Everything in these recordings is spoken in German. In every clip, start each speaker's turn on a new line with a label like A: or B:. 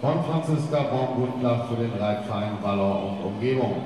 A: von Franziska Baumgutler für den Reitverein Wallor und Umgebung.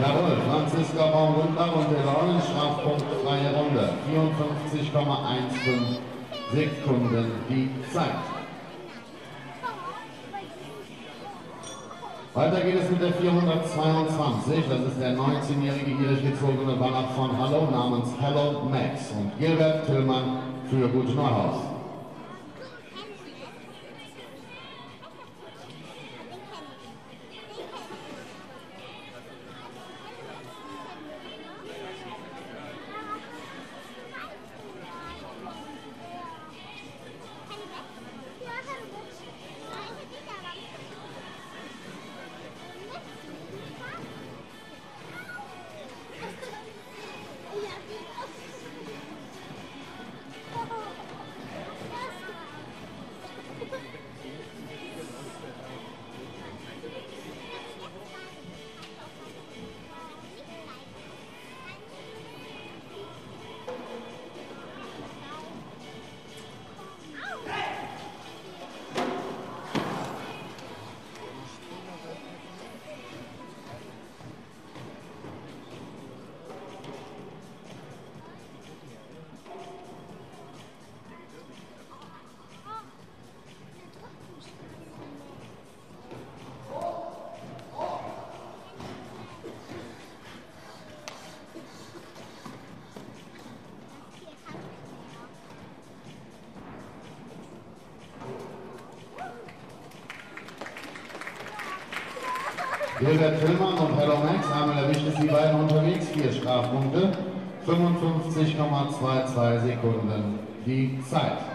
A: Jawohl, Franziska Baumgundler und der Lauren, Strafpunkt freie Runde. 54,15 Sekunden die Zeit. Weiter geht es mit der 422. Das ist der 19-jährige irisch gezogene Wallach von Hallo namens Hello Max und Gilbert Tillmann für Gut Neuhaus. Gilbert Tillmann und Hello Max haben erwischt es die beiden unterwegs, vier Strafpunkte, 55,22 Sekunden die Zeit.